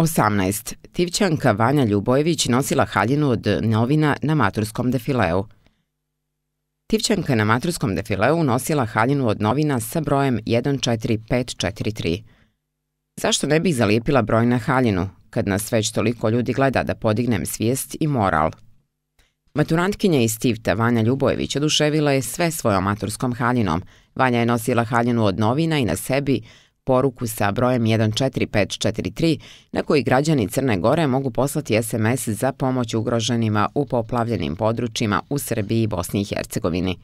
18. Tivćanka Vanja Ljubojević nosila haljinu od novina na maturskom defileu. Tivćanka na maturskom defileu nosila haljinu od novina sa brojem 14543. Zašto ne bih zalijepila broj na haljinu, kad nas već toliko ljudi gleda da podignem svijest i moral? Maturantkinja iz Tivta Vanja Ljubojević oduševila je sve svojom maturskom haljinom. Vanja je nosila haljinu od novina i na sebi poruku sa brojem 14543 na koji građani Crne Gore mogu poslati SMS za pomoć ugroženima u poplavljenim područjima u Srbiji i Bosni i Hercegovini.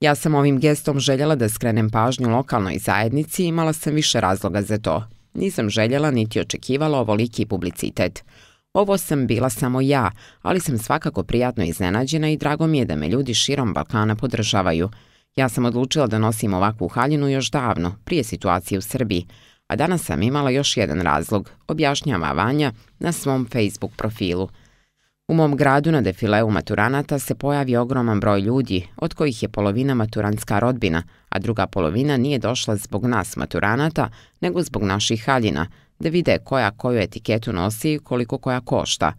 Ja sam ovim gestom željela da skrenem pažnju lokalnoj zajednici i imala sam više razloga za to. Nisam željela niti očekivala ovoliki publicitet. Ovo sam bila samo ja, ali sam svakako prijatno iznenađena i drago mi je da me ljudi širom Balkana podržavaju – Ja sam odlučila da nosim ovakvu haljinu još davno, prije situacije u Srbiji, a danas sam imala još jedan razlog, objašnjava Vanja na svom Facebook profilu. U mom gradu na defileu maturanata se pojavi ogroman broj ljudi, od kojih je polovina maturanska rodbina, a druga polovina nije došla zbog nas maturanata, nego zbog naših haljina, da vide koja koju etiketu nosi i koliko koja košta.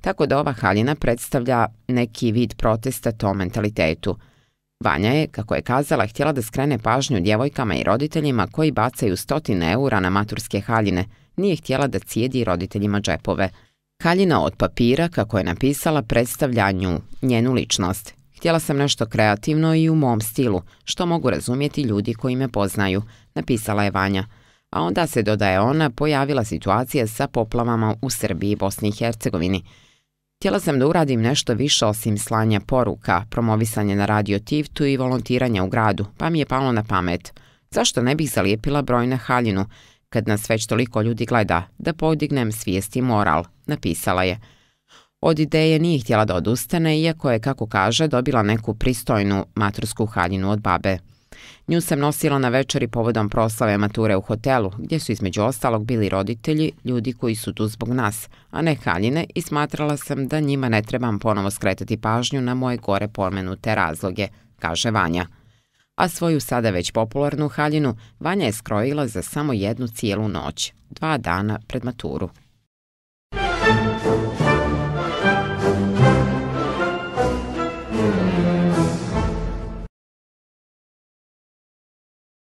Tako da ova haljina predstavlja neki vid protesta tom mentalitetu – Vanja je, kako je kazala, htjela da skrene pažnju djevojkama i roditeljima koji bacaju stotine eura na maturske haljine. Nije htjela da cijedi roditeljima džepove. Haljina od papira, kako je napisala, predstavlja nju, njenu ličnost. Htjela sam nešto kreativno i u mom stilu, što mogu razumjeti ljudi koji me poznaju, napisala je Vanja. A onda se, dodaje ona, pojavila situacija sa poplavama u Srbiji i Bosni i Hercegovini. Htjela sam da uradim nešto više osim slanja poruka, promovisanje na radio Tivtu i volontiranja u gradu, pa mi je palo na pamet. Zašto ne bih zalijepila broj na haljinu, kad nas već toliko ljudi gleda, da podignem svijest i moral, napisala je. Od ideje nije htjela da odustane, iako je, kako kaže, dobila neku pristojnu matursku haljinu od babe. Nju sam nosila na večeri povodom proslave mature u hotelu, gdje su između ostalog bili roditelji, ljudi koji su tu zbog nas, a ne haljine i smatrala sam da njima ne trebam ponovo skretati pažnju na moje gore pomenute razloge, kaže Vanja. A svoju sada već popularnu haljinu Vanja je skrojila za samo jednu cijelu noć, dva dana pred maturu.